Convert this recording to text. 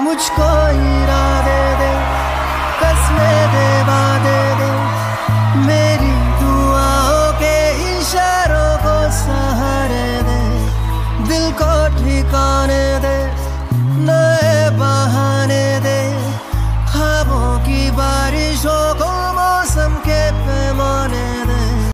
मुझको हीरा दे दे कसमें दे वादे दे। मेरी दुआओं के इशारों को सहारे दे। दिल को ठिकाने